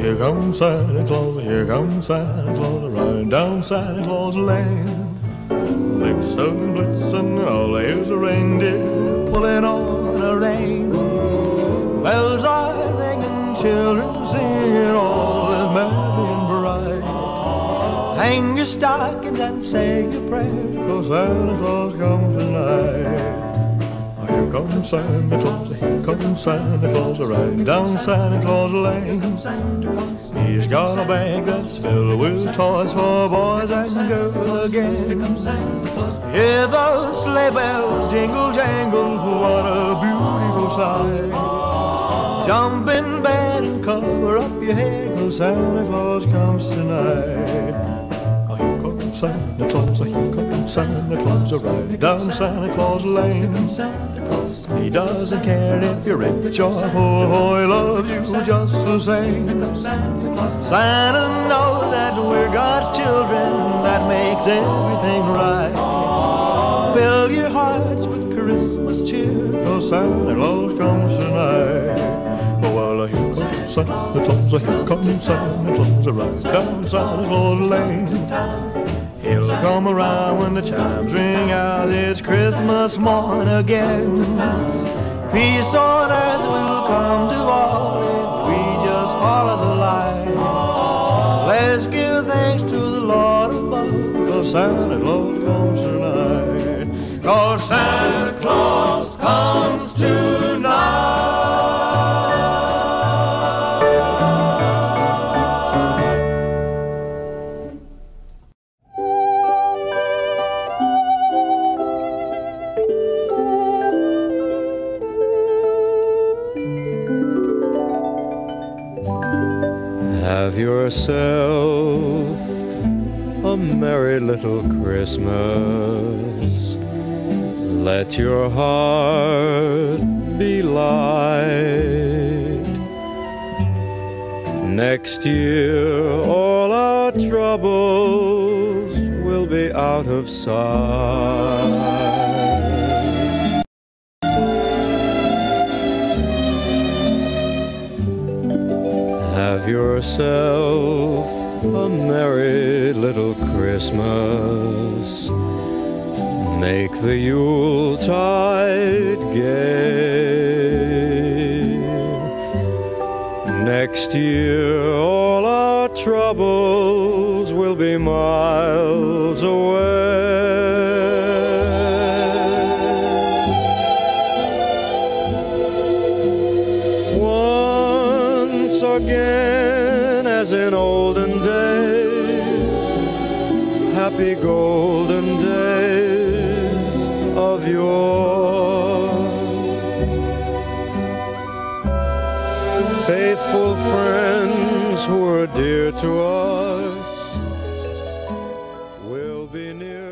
Here comes Santa Claus, here comes Santa Claus, riding down Santa Claus Lane. Blitzen, blitzen, all here's a reindeer pulling on a rein. Bells are ringing, children singing, all is merry and bright. Hang your stockings and say your prayers, cause Santa Claus comes tonight. Here comes Santa Claus, here comes Santa Claus, riding down Santa Claus Lane. He's got a bag that's filled with toys for boys and girls again. Hear those sleigh bells jingle jangle, what a beautiful sight. Jump in bed and cover up your head, cause Santa Claus comes tonight. Santa Claus, here comes Santa Claus, right down Santa Claus Lane. He doesn't care if you're rich or poor, he loves you just the same. Santa knows that we're God's children, that makes everything right. Fill your hearts with Christmas cheer, cause Santa Claus comes tonight. Oh, well, here comes Santa Claus, here comes Santa Claus, right down Santa Claus Lane. He'll come around when the chimes ring out, it's Christmas morn again. Peace on earth will come to all if we just follow the light. Let's give thanks to the Lord above, cause Santa Claus comes tonight. Cause Santa Claus Have yourself a merry little Christmas. Let your heart be light. Next year, all our troubles will be out of sight. Yourself a merry little Christmas. Make the Yuletide gay. Next year, all our troubles will be miles away. Once again, as in olden days, happy golden days of yore. Faithful friends who were dear to us will be near.